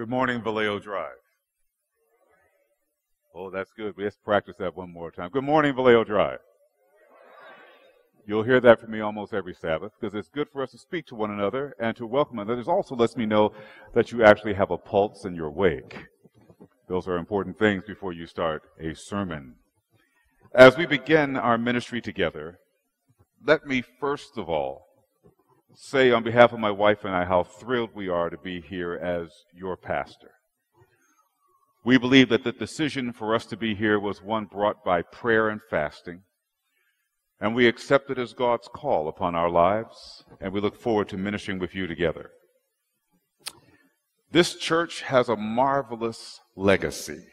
Good morning, Vallejo Drive. Oh, that's good. Let's practice that one more time. Good morning, Vallejo Drive. You'll hear that from me almost every Sabbath because it's good for us to speak to one another and to welcome others. It also lets me know that you actually have a pulse and you're awake. Those are important things before you start a sermon. As we begin our ministry together, let me first of all say on behalf of my wife and I how thrilled we are to be here as your pastor. We believe that the decision for us to be here was one brought by prayer and fasting, and we accept it as God's call upon our lives, and we look forward to ministering with you together. This church has a marvelous legacy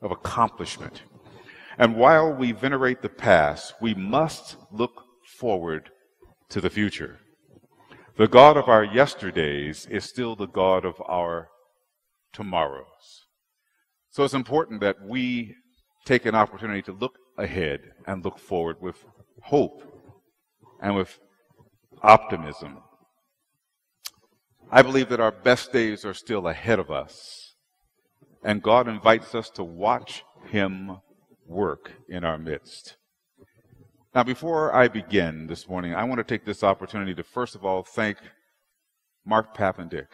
of accomplishment. And while we venerate the past, we must look forward to the future. The God of our yesterdays is still the God of our tomorrows. So it's important that we take an opportunity to look ahead and look forward with hope and with optimism. I believe that our best days are still ahead of us, and God invites us to watch Him work in our midst. Now, before I begin this morning, I want to take this opportunity to first of all thank Mark Papendick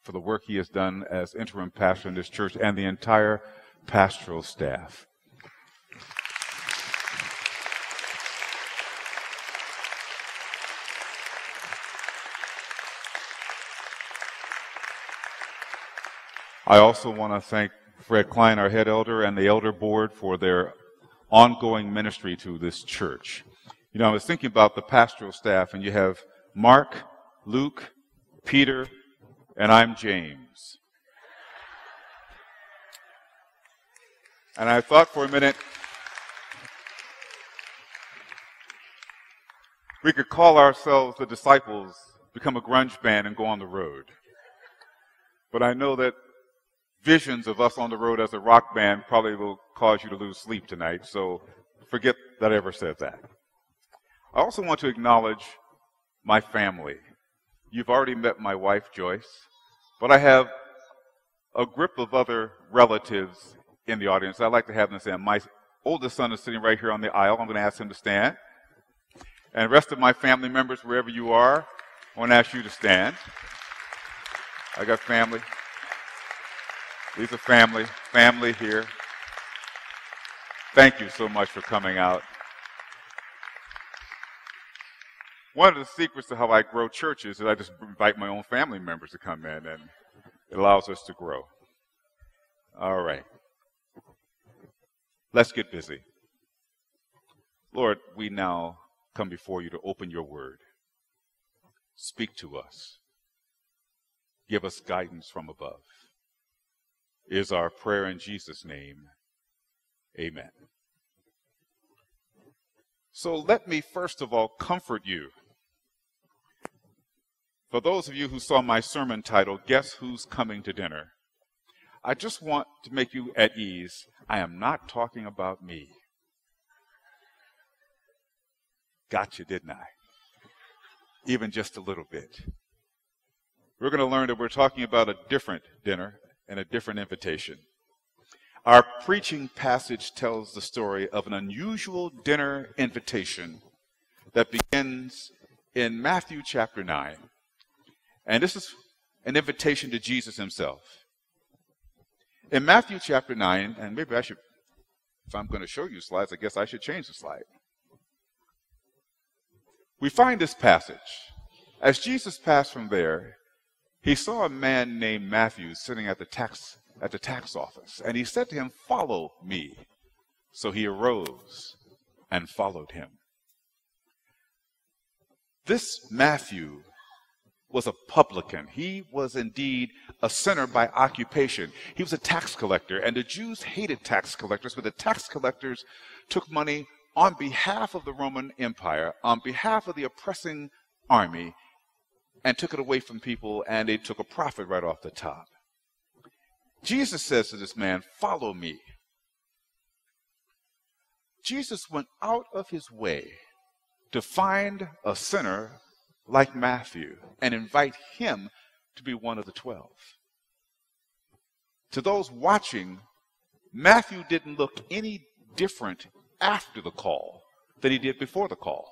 for the work he has done as interim pastor in this church and the entire pastoral staff. I also want to thank Fred Klein, our head elder, and the elder board for their ongoing ministry to this church. You know, I was thinking about the pastoral staff, and you have Mark, Luke, Peter, and I'm James. And I thought for a minute, we could call ourselves the disciples, become a grunge band, and go on the road. But I know that visions of us on the road as a rock band probably will cause you to lose sleep tonight, so forget that I ever said that. I also want to acknowledge my family. You've already met my wife, Joyce, but I have a group of other relatives in the audience. I'd like to have them stand. My oldest son is sitting right here on the aisle. I'm going to ask him to stand. And rest of my family members, wherever you are, I want to ask you to stand. I got family. These are family, family here. Thank you so much for coming out. One of the secrets to how I grow churches is I just invite my own family members to come in, and it allows us to grow. All right. Let's get busy. Lord, we now come before you to open your word. Speak to us. Give us guidance from above is our prayer in Jesus' name. Amen. So let me first of all comfort you. For those of you who saw my sermon title, Guess Who's Coming to Dinner? I just want to make you at ease. I am not talking about me. Got you, didn't I? Even just a little bit. We're going to learn that we're talking about a different dinner, and a different invitation. Our preaching passage tells the story of an unusual dinner invitation that begins in Matthew chapter 9. And this is an invitation to Jesus himself. In Matthew chapter 9, and maybe I should, if I'm going to show you slides, I guess I should change the slide. We find this passage. As Jesus passed from there, he saw a man named Matthew sitting at the tax at the tax office, and he said to him, "Follow me." So he arose and followed him. This Matthew was a publican. He was indeed a sinner by occupation. He was a tax collector, and the Jews hated tax collectors, but the tax collectors took money on behalf of the Roman Empire, on behalf of the oppressing army, and took it away from people, and they took a profit right off the top. Jesus says to this man, Follow me. Jesus went out of his way to find a sinner like Matthew and invite him to be one of the twelve. To those watching, Matthew didn't look any different after the call than he did before the call.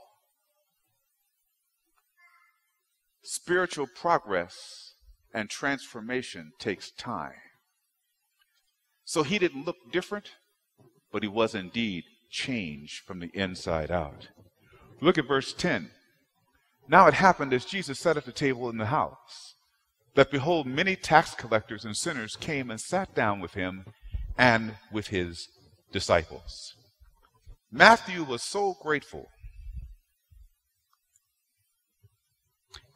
Spiritual progress and transformation takes time. So he didn't look different, but he was indeed changed from the inside out. Look at verse 10. Now it happened as Jesus sat at the table in the house, that behold, many tax collectors and sinners came and sat down with him and with his disciples. Matthew was so grateful.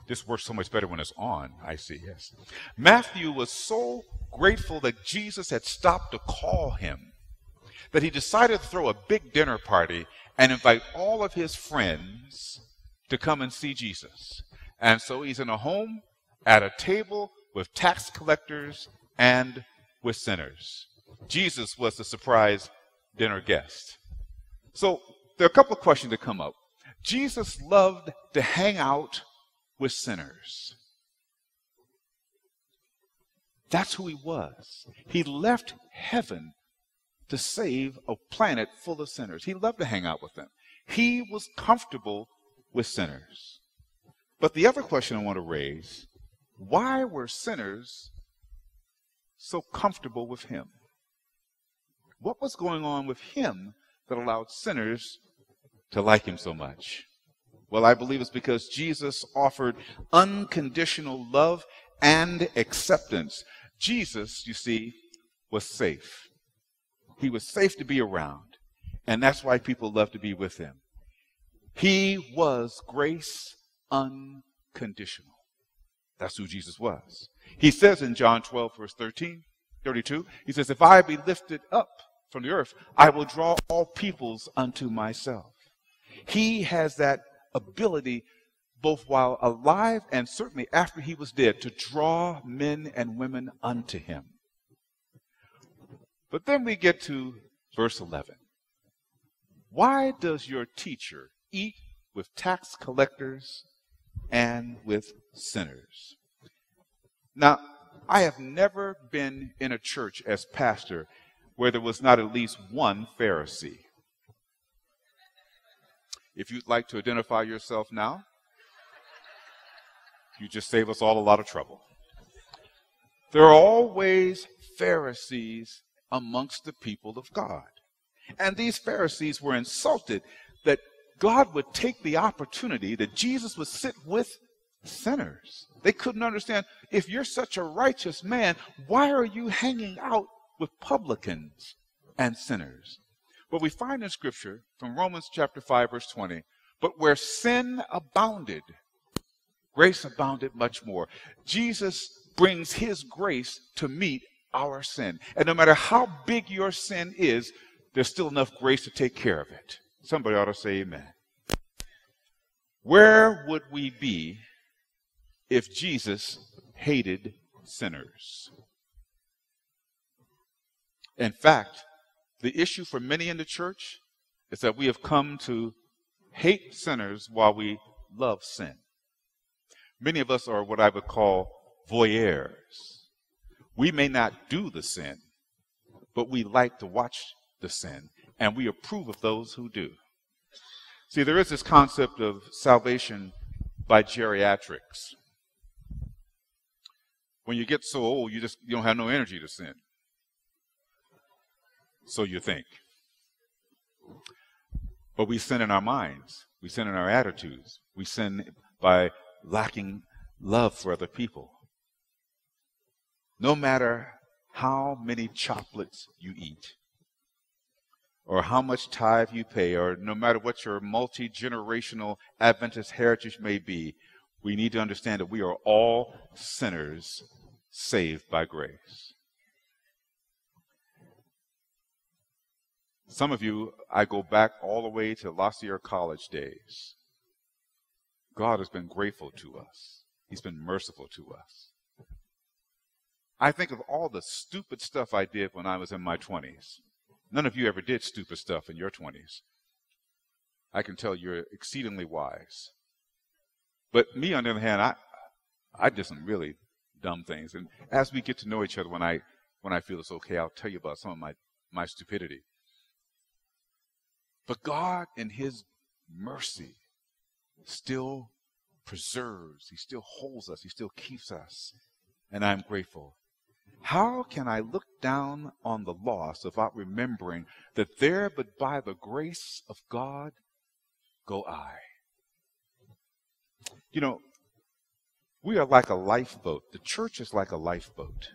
This works so much better when it's on, I see, yes. Matthew was so grateful that Jesus had stopped to call him that he decided to throw a big dinner party and invite all of his friends to come and see Jesus. And so he's in a home at a table with tax collectors and with sinners. Jesus was the surprise dinner guest. So there are a couple of questions that come up. Jesus loved to hang out with sinners. That's who he was. He left heaven to save a planet full of sinners. He loved to hang out with them. He was comfortable with sinners. But the other question I want to raise why were sinners so comfortable with him? What was going on with him that allowed sinners to like him so much? Well, I believe it's because Jesus offered unconditional love and acceptance. Jesus, you see, was safe. He was safe to be around. And that's why people love to be with him. He was grace unconditional. That's who Jesus was. He says in John 12, verse 13, 32, he says, If I be lifted up from the earth, I will draw all peoples unto myself. He has that ability, both while alive and certainly after he was dead, to draw men and women unto him. But then we get to verse 11. Why does your teacher eat with tax collectors and with sinners? Now, I have never been in a church as pastor where there was not at least one Pharisee. If you'd like to identify yourself now, you just save us all a lot of trouble. There are always Pharisees amongst the people of God. And these Pharisees were insulted that God would take the opportunity that Jesus would sit with sinners. They couldn't understand if you're such a righteous man, why are you hanging out with publicans and sinners? But we find in Scripture from Romans chapter 5, verse 20, but where sin abounded, grace abounded much more. Jesus brings his grace to meet our sin. And no matter how big your sin is, there's still enough grace to take care of it. Somebody ought to say amen. Where would we be if Jesus hated sinners? In fact, the issue for many in the church is that we have come to hate sinners while we love sin. Many of us are what I would call voyeurs. We may not do the sin, but we like to watch the sin, and we approve of those who do. See, there is this concept of salvation by geriatrics. When you get so old, you just you don't have no energy to sin. So you think. But we sin in our minds. We sin in our attitudes. We sin by lacking love for other people. No matter how many chocolates you eat, or how much tithe you pay, or no matter what your multi generational Adventist heritage may be, we need to understand that we are all sinners saved by grace. Some of you, I go back all the way to La Sierra College days. God has been grateful to us. He's been merciful to us. I think of all the stupid stuff I did when I was in my 20s. None of you ever did stupid stuff in your 20s. I can tell you're exceedingly wise. But me, on the other hand, I, I did some really dumb things. And as we get to know each other, when I, when I feel it's okay, I'll tell you about some of my, my stupidity. But God, in His mercy, still preserves, He still holds us, He still keeps us. And I'm grateful. How can I look down on the loss without remembering that there but by the grace of God go I? You know, we are like a lifeboat. The church is like a lifeboat.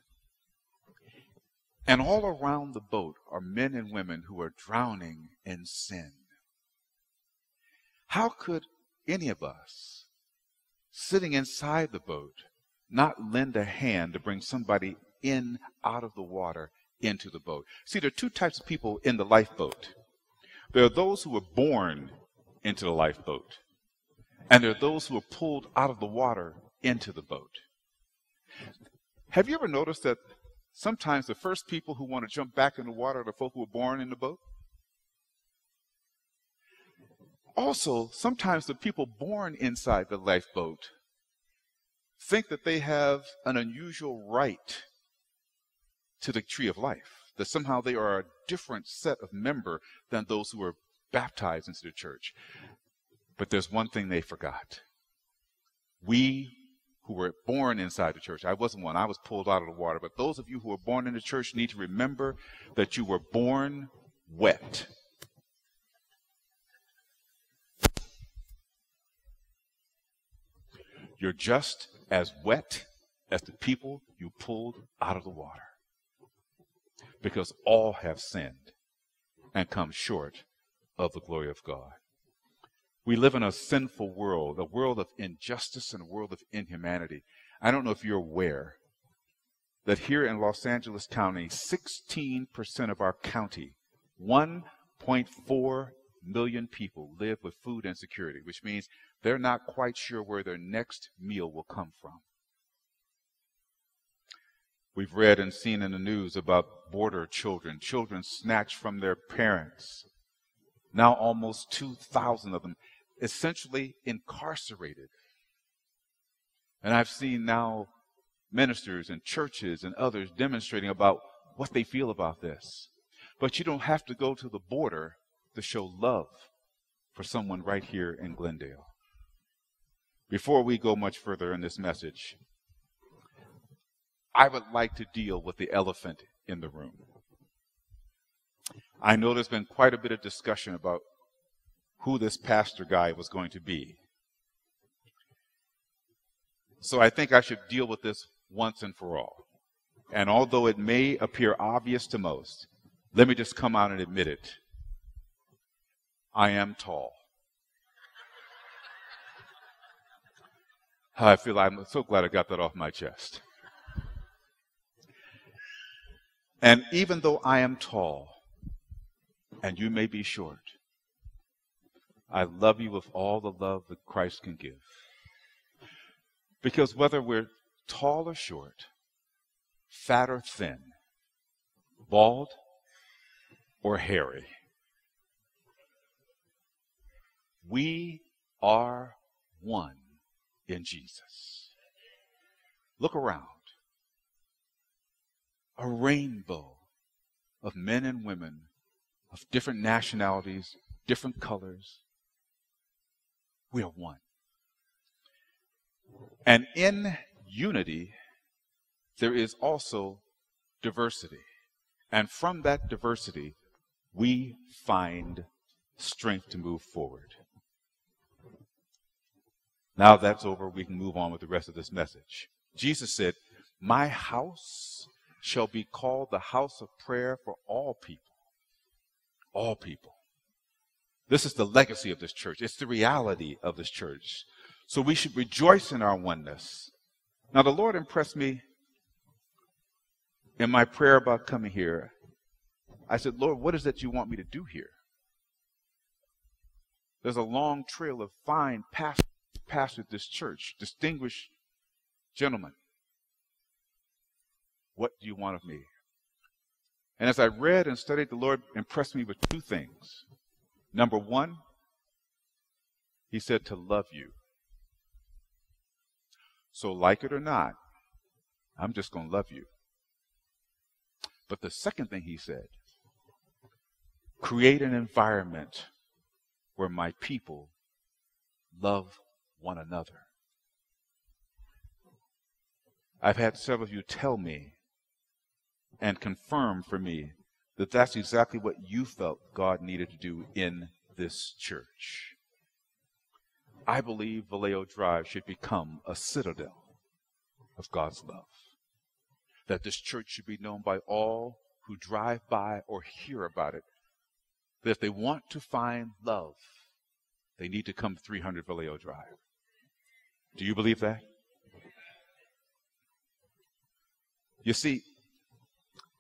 And all around the boat are men and women who are drowning in sin. How could any of us sitting inside the boat not lend a hand to bring somebody in out of the water into the boat? See, there are two types of people in the lifeboat. There are those who were born into the lifeboat, and there are those who were pulled out of the water into the boat. Have you ever noticed that sometimes the first people who want to jump back in the water are the folk who were born in the boat? Also, sometimes the people born inside the lifeboat think that they have an unusual right to the tree of life, that somehow they are a different set of member than those who were baptized into the church. But there's one thing they forgot. We who were born inside the church, I wasn't one, I was pulled out of the water, but those of you who were born in the church need to remember that you were born wet. You're just as wet as the people you pulled out of the water. Because all have sinned and come short of the glory of God. We live in a sinful world, a world of injustice and a world of inhumanity. I don't know if you're aware that here in Los Angeles County, 16% of our county, 1.4 million people live with food insecurity, which means they're not quite sure where their next meal will come from. We've read and seen in the news about border children, children snatched from their parents. Now almost 2,000 of them essentially incarcerated. And I've seen now ministers and churches and others demonstrating about what they feel about this. But you don't have to go to the border to show love for someone right here in Glendale. Before we go much further in this message, I would like to deal with the elephant in the room. I know there's been quite a bit of discussion about who this pastor guy was going to be. So I think I should deal with this once and for all. And although it may appear obvious to most, let me just come out and admit it. I am tall. I feel I'm so glad I got that off my chest. And even though I am tall, and you may be short, I love you with all the love that Christ can give. Because whether we're tall or short, fat or thin, bald or hairy, we are one in Jesus. Look around. A rainbow of men and women of different nationalities, different colors, we are one. And in unity, there is also diversity. And from that diversity, we find strength to move forward. Now that's over, we can move on with the rest of this message. Jesus said, My house shall be called the house of prayer for all people. All people. This is the legacy of this church. It's the reality of this church. So we should rejoice in our oneness. Now, the Lord impressed me in my prayer about coming here. I said, Lord, what is it you want me to do here? There's a long trail of fine pastors pastored this church, distinguished gentlemen. What do you want of me? And as I read and studied, the Lord impressed me with two things. Number one, he said to love you. So, like it or not, I'm just going to love you. But the second thing he said, create an environment where my people love one another. I've had several of you tell me and confirm for me that that's exactly what you felt God needed to do in this church. I believe Vallejo Drive should become a citadel of God's love. That this church should be known by all who drive by or hear about it. That if they want to find love, they need to come 300 Vallejo Drive. Do you believe that? You see,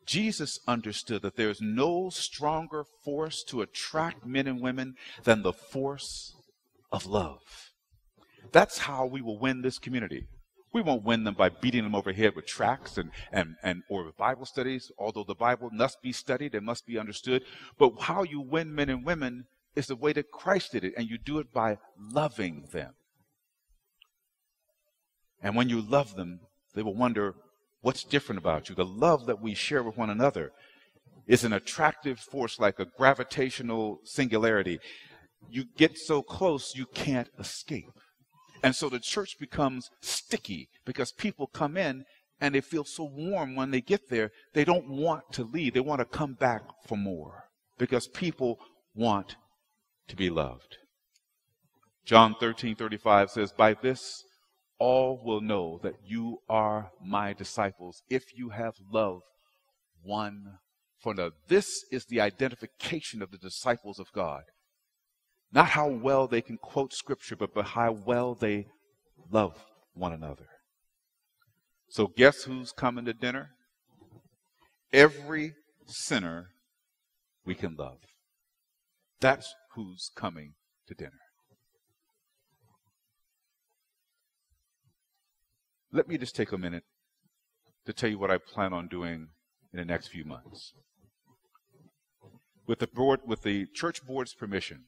Jesus understood that there's no stronger force to attract men and women than the force of love. That's how we will win this community. We won't win them by beating them over the head with tracts and, and, and or with Bible studies, although the Bible must be studied and must be understood. But how you win men and women is the way that Christ did it, and you do it by loving them. And when you love them, they will wonder, What's different about you? The love that we share with one another is an attractive force like a gravitational singularity. You get so close, you can't escape. And so the church becomes sticky because people come in and they feel so warm when they get there, they don't want to leave. They want to come back for more because people want to be loved. John 13 35 says, By this all will know that you are my disciples if you have love one for another. This is the identification of the disciples of God. Not how well they can quote scripture, but, but how well they love one another. So, guess who's coming to dinner? Every sinner we can love. That's who's coming to dinner. Let me just take a minute to tell you what I plan on doing in the next few months. With the board, with the church board's permission,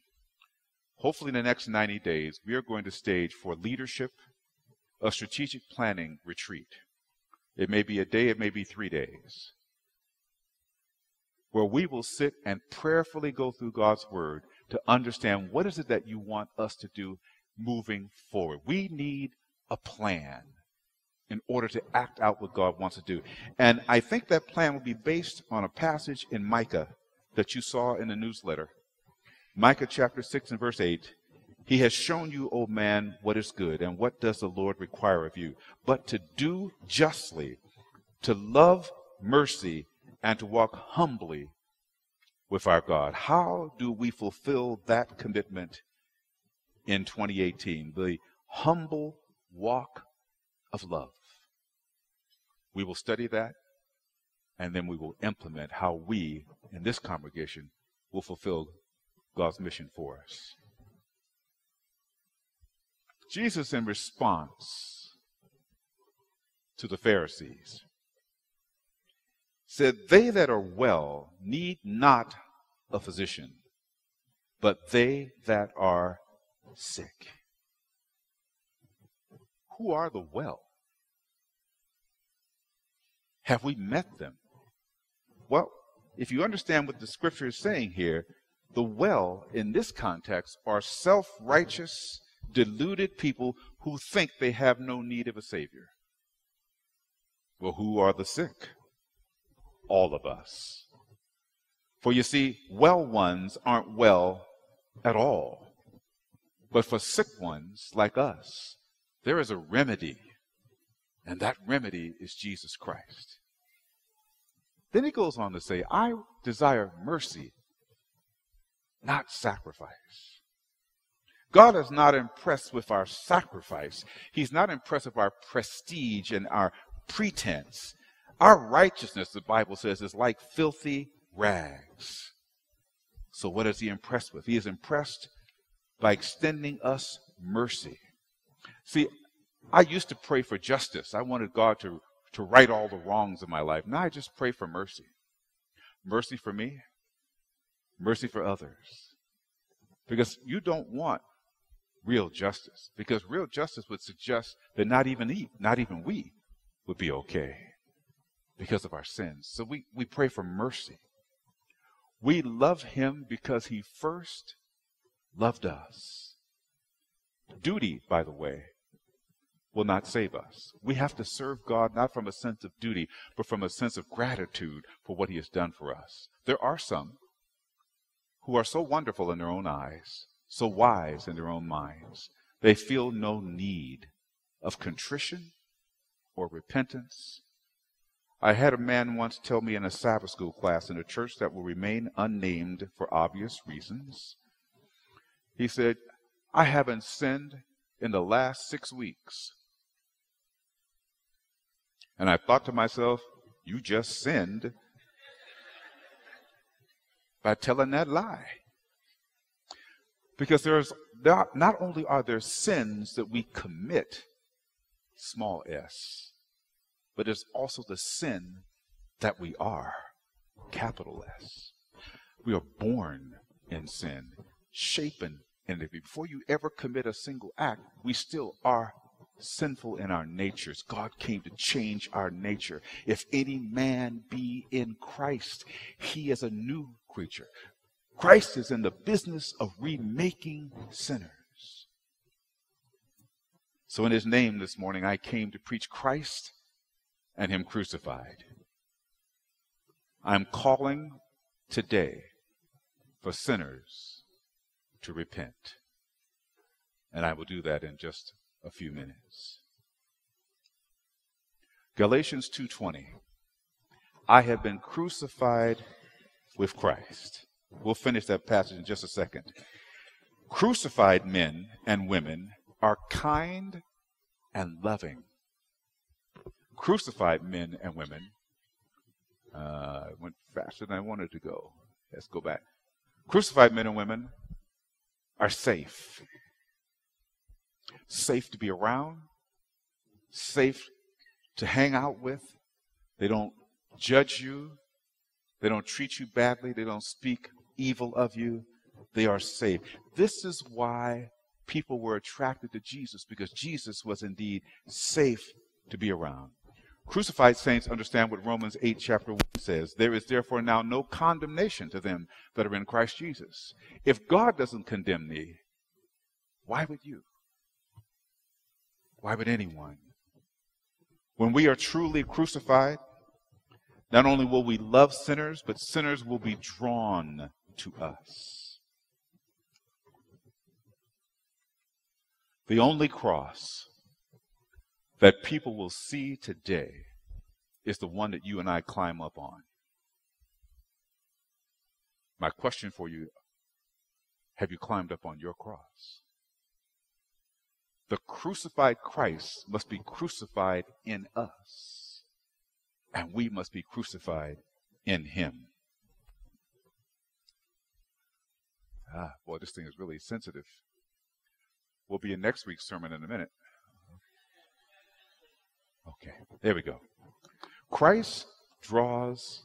hopefully in the next 90 days, we are going to stage for leadership a strategic planning retreat. It may be a day, it may be three days, where we will sit and prayerfully go through God's word to understand what is it that you want us to do moving forward. We need a plan in order to act out what God wants to do. And I think that plan will be based on a passage in Micah that you saw in the newsletter. Micah chapter 6 and verse 8. He has shown you, O man, what is good, and what does the Lord require of you? But to do justly, to love mercy, and to walk humbly with our God. How do we fulfill that commitment in 2018? The humble walk of love. We will study that, and then we will implement how we, in this congregation, will fulfill God's mission for us. Jesus, in response to the Pharisees, said, They that are well need not a physician, but they that are sick. Who are the well? Have we met them? Well, if you understand what the scripture is saying here, the well in this context are self righteous, deluded people who think they have no need of a Savior. Well, who are the sick? All of us. For you see, well ones aren't well at all. But for sick ones like us, there is a remedy and that remedy is Jesus Christ. Then he goes on to say, I desire mercy, not sacrifice. God is not impressed with our sacrifice. He's not impressed with our prestige and our pretense. Our righteousness, the Bible says, is like filthy rags. So, what is he impressed with? He is impressed by extending us mercy. See, I used to pray for justice. I wanted God to, to right all the wrongs of my life. Now I just pray for mercy. Mercy for me, mercy for others. Because you don't want real justice. Because real justice would suggest that not even he, not even we would be okay. because of our sins. So we, we pray for mercy. We love him because he first loved us. Duty, by the way, will not save us. We have to serve God not from a sense of duty, but from a sense of gratitude for what he has done for us. There are some who are so wonderful in their own eyes, so wise in their own minds, they feel no need of contrition or repentance. I had a man once tell me in a Sabbath school class in a church that will remain unnamed for obvious reasons. He said, I haven't sinned in the last six weeks. And I thought to myself, you just sinned by telling that lie. Because there's not not only are there sins that we commit, small s, but there's also the sin that we are, capital S. We are born in sin, shapen in it. Before you ever commit a single act, we still are sinful in our natures. God came to change our nature. If any man be in Christ, he is a new creature. Christ is in the business of remaking sinners. So, in his name this morning, I came to preach Christ and him crucified. I'm calling today for sinners to repent. And I will do that in just a few minutes. Galatians 2:20 I have been crucified with Christ. We'll finish that passage in just a second. Crucified men and women are kind and loving. Crucified men and women uh, went faster than I wanted to go. Let's go back. Crucified men and women are safe. Safe to be around, safe to hang out with. They don't judge you, they don't treat you badly. They don't speak evil of you. They are safe. This is why people were attracted to Jesus because Jesus was indeed safe to be around. Crucified saints understand what Romans 8, chapter 1 says. There is therefore now no condemnation to them that are in Christ Jesus. If God doesn't condemn me, why would you? Why would anyone? When we are truly crucified, not only will we love sinners, but sinners will be drawn to us. The only cross that people will see today is the one that you and I climb up on. My question for you have you climbed up on your cross? The crucified Christ must be crucified in us and we must be crucified in him. Ah, boy, this thing is really sensitive. We'll be in next week's sermon in a minute. Okay, there we go. Christ draws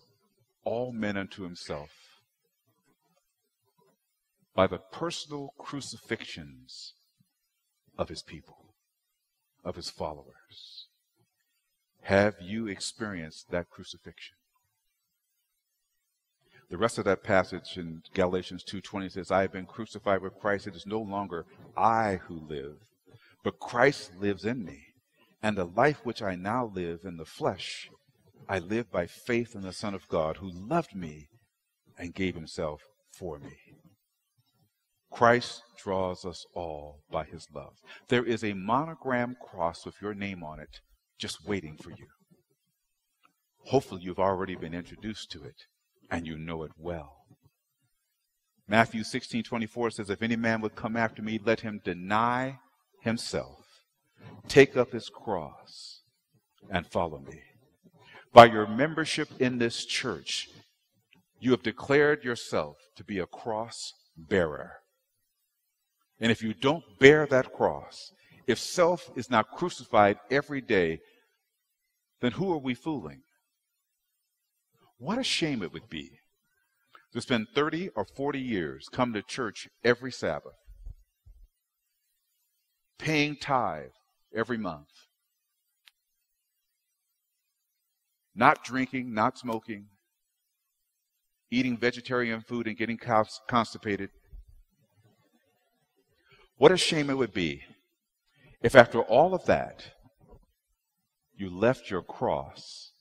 all men unto himself by the personal crucifixions of his people, of his followers. Have you experienced that crucifixion? The rest of that passage in Galatians 2:20 says, "I have been crucified with Christ. It is no longer I who live, but Christ lives in me. And the life which I now live in the flesh, I live by faith in the Son of God who loved me and gave himself for me." Christ draws us all by his love. There is a monogram cross with your name on it just waiting for you. Hopefully, you've already been introduced to it and you know it well. Matthew 16 24 says, If any man would come after me, let him deny himself, take up his cross, and follow me. By your membership in this church, you have declared yourself to be a cross bearer. And if you don't bear that cross, if self is not crucified every day, then who are we fooling? What a shame it would be to spend 30 or 40 years come to church every Sabbath, paying tithe every month, not drinking, not smoking, eating vegetarian food and getting constipated. What a shame it would be if, after all of that, you left your cross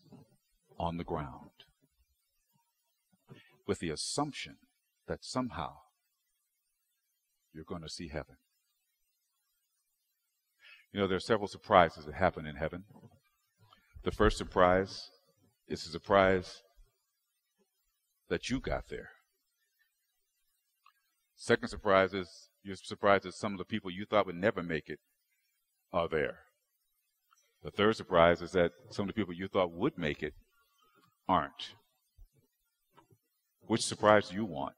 on the ground with the assumption that somehow you're going to see heaven. You know, there are several surprises that happen in heaven. The first surprise is a surprise that you got there. Second surprise is you're surprised that some of the people you thought would never make it are there. The third surprise is that some of the people you thought would make it aren't. Which surprise do you want?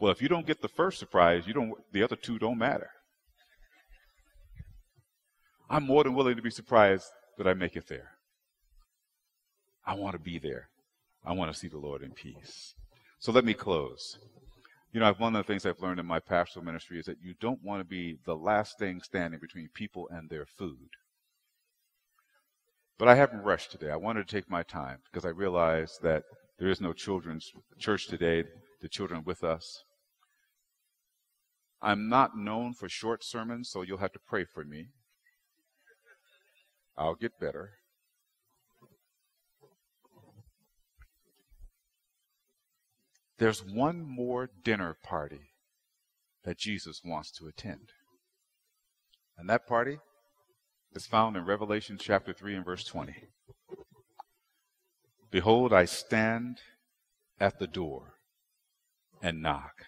Well, if you don't get the first surprise, you don't the other two don't matter. I'm more than willing to be surprised that I make it there. I want to be there. I want to see the Lord in peace. So let me close. You know, one of the things I've learned in my pastoral ministry is that you don't want to be the last thing standing between people and their food. But I haven't rushed today. I wanted to take my time because I realize that there is no children's church today, the children are with us. I'm not known for short sermons, so you'll have to pray for me. I'll get better. There's one more dinner party that Jesus wants to attend. And that party is found in Revelation chapter 3 and verse 20. Behold, I stand at the door and knock.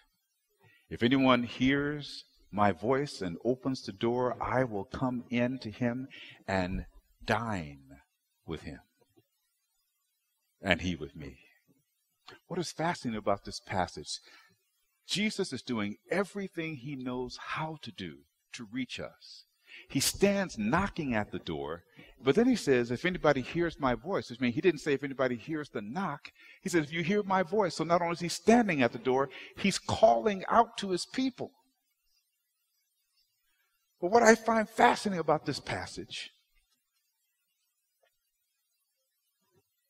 If anyone hears my voice and opens the door, I will come in to him and dine with him, and he with me. What is fascinating about this passage? Jesus is doing everything he knows how to do to reach us. He stands knocking at the door, but then he says, If anybody hears my voice, which means he didn't say if anybody hears the knock. He says, If you hear my voice. So not only is he standing at the door, he's calling out to his people. But what I find fascinating about this passage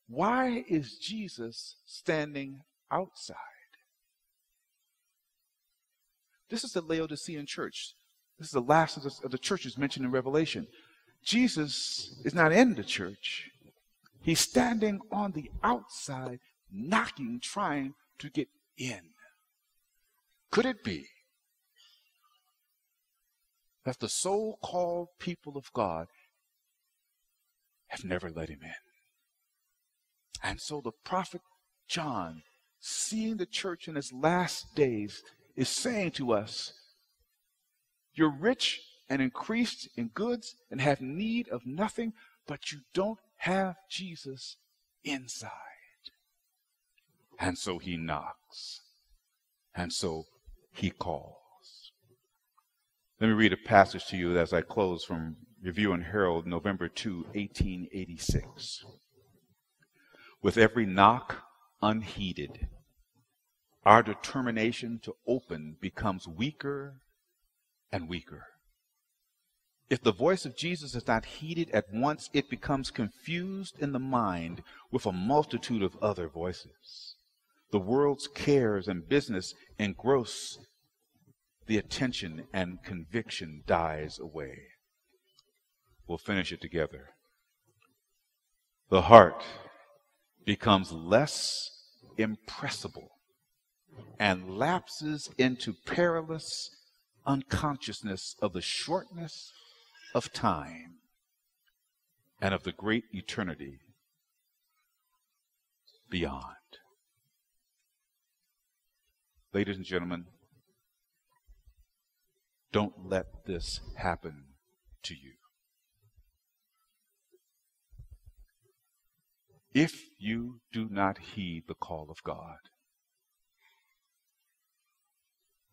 Why is Jesus standing outside? This is the Laodicean church. This is the last of the, of the churches mentioned in Revelation. Jesus is not in the church. He's standing on the outside, knocking, trying to get in. Could it be that the so called people of God have never let him in? And so the prophet John, seeing the church in its last days, is saying to us, You're rich and increased in goods and have need of nothing, but you don't have Jesus inside. And so he knocks. And so he calls. Let me read a passage to you as I close from Review and Herald, November 2, 1886 with every knock unheeded. Our determination to open becomes weaker and weaker. If the voice of Jesus is not heeded at once, it becomes confused in the mind with a multitude of other voices. The world's cares and business engross the attention, and conviction dies away. We'll finish it together. The heart becomes less impressible and lapses into perilous unconsciousness of the shortness of time and of the great eternity beyond. Ladies and gentlemen, don't let this happen to you. If you do not heed the call of God.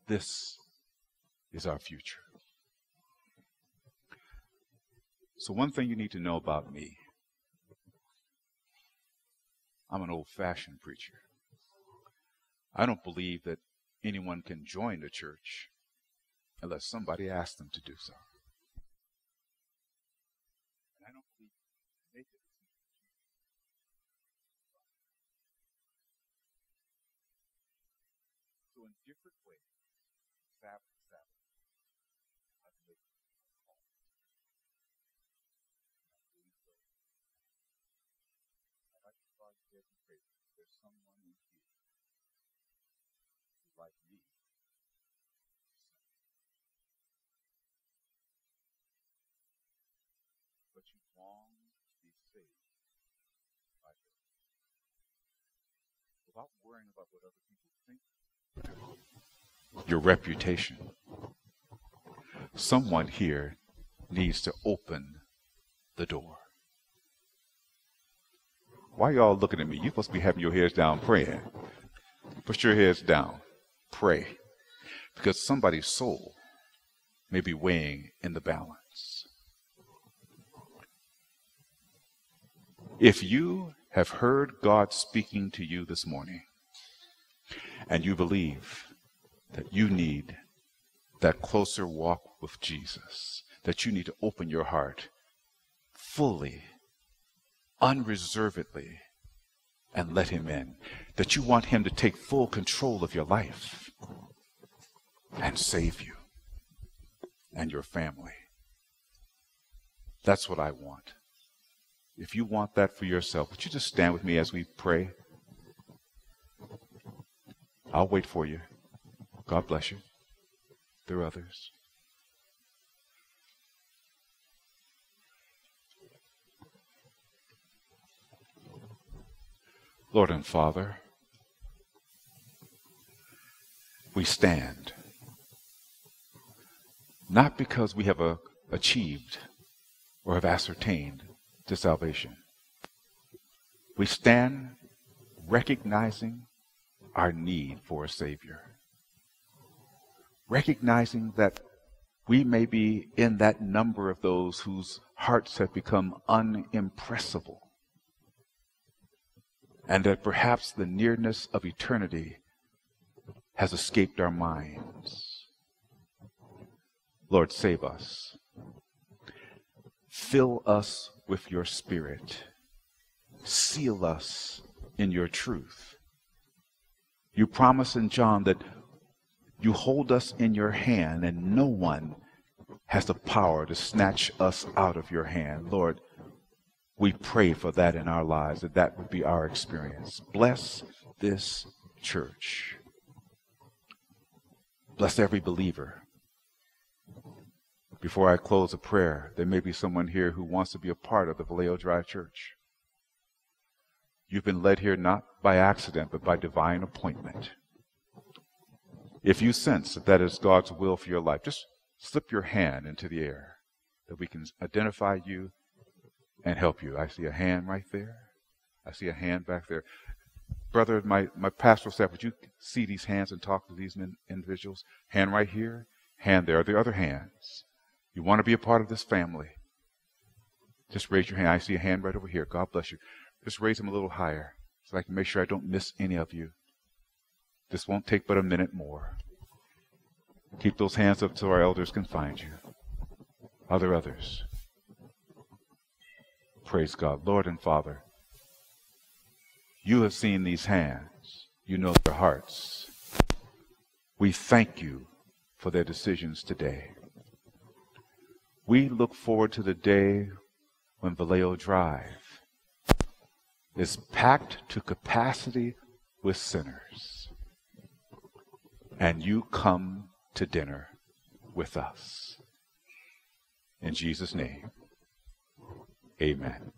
This is our future. So, one thing you need to know about me I'm an old fashioned preacher. I don't believe that anyone can join the church unless somebody asks them to do so. So in different ways, Sabbath, Sabbath, I've lived call. I'd like to start here and pray. There's someone in here who, like me, but you long to be saved by God. Without worrying about what other people think, your reputation. Someone here needs to open the door. Why y'all looking at me? You're supposed to be having your heads down praying. Put your heads down. Pray. Because somebody's soul may be weighing in the balance. If you have heard God speaking to you this morning, and you believe that you need that closer walk with Jesus, that you need to open your heart fully, unreservedly, and let Him in, that you want Him to take full control of your life and save you and your family. That's what I want. If you want that for yourself, would you just stand with me as we pray? I'll wait for you. God bless you. There are others. Lord and Father, we stand not because we have a, achieved or have ascertained the salvation. We stand recognizing our need for a Savior. Recognizing that we may be in that number of those whose hearts have become unimpressible, and that perhaps the nearness of eternity has escaped our minds. Lord, save us. Fill us with your Spirit. Seal us in your truth. You promise in John that you hold us in your hand and no one has the power to snatch us out of your hand. Lord, we pray for that in our lives, that that would be our experience. Bless this church. Bless every believer. Before I close a prayer, there may be someone here who wants to be a part of the Vallejo Drive Church. You've been led here not by accident, but by divine appointment. If you sense that that is God's will for your life, just slip your hand into the air that we can identify you and help you. I see a hand right there. I see a hand back there. Brother, my, my pastoral staff, would you see these hands and talk to these men, individuals? Hand right here, hand there. Are there other hands? You want to be a part of this family? Just raise your hand. I see a hand right over here. God bless you. Just raise them a little higher so I can make sure I don't miss any of you. This won't take but a minute more. Keep those hands up so our elders can find you. Are there others? Praise God. Lord and Father, you have seen these hands. You know their hearts. We thank you for their decisions today. We look forward to the day when Vallejo Drive is packed to capacity with sinners. And you come to dinner with us. In Jesus' name, amen.